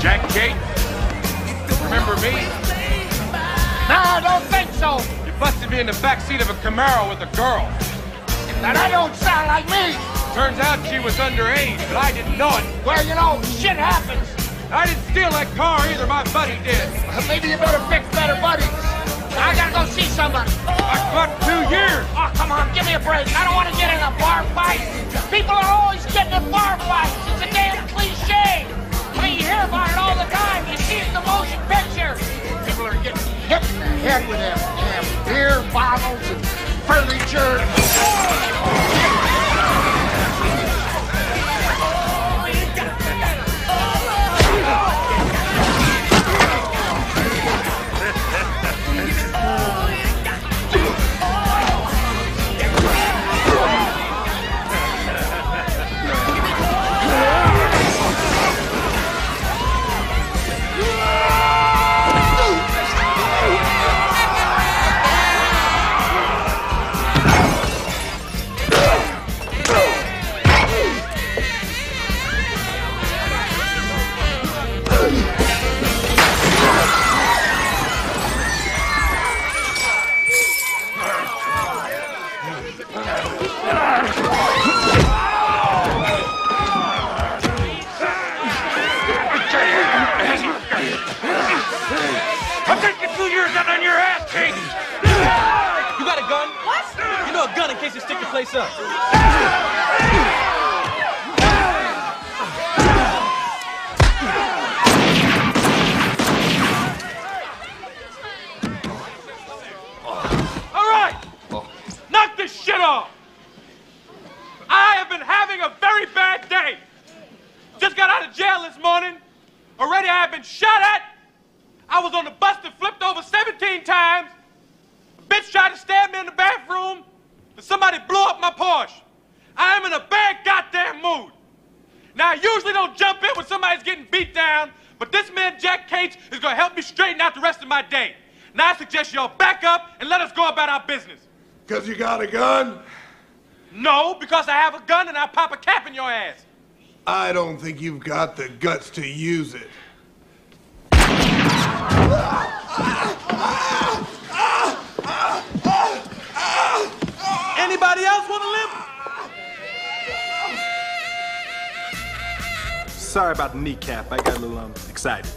Jack Cates, remember me? Nah, I don't think so. You busted me in the back seat of a Camaro with a girl. Now that don't sound like me. Turns out she was underage, but I didn't know it. Well, you know, shit happens. I didn't steal that car either. My buddy did. Maybe you better fix better buddies. I gotta go see somebody. I got two years. Oh, come on, give me a break. I don't want to get in a bar fight. People are always getting in bar fights. I'm taking two years out on your ass, Pete. You got a gun? What? You know a gun in case you stick the place up. off. I have been having a very bad day. Just got out of jail this morning. Already I have been shot at. I was on the bus that flipped over 17 times. A bitch tried to stab me in the bathroom. And somebody blew up my Porsche. I am in a bad goddamn mood. Now, I usually don't jump in when somebody's getting beat down, but this man, Jack Cates, is gonna help me straighten out the rest of my day. Now, I suggest y'all back up and let us go about our business. Because you got a gun? No, because I have a gun and I'll pop a cap in your ass. I don't think you've got the guts to use it. Anybody else want to live? Sorry about the kneecap. I got a little um, excited.